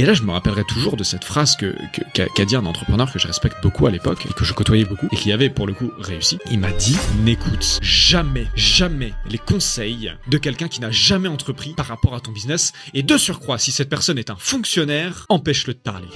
Et là, je me rappellerai toujours de cette phrase qu'a dit un entrepreneur que je respecte beaucoup à l'époque et que je côtoyais beaucoup et qui avait pour le coup réussi. Il m'a dit n'écoute jamais, jamais les conseils de quelqu'un qui n'a jamais entrepris par rapport à ton business et de surcroît, si cette personne est un fonctionnaire, empêche-le de parler.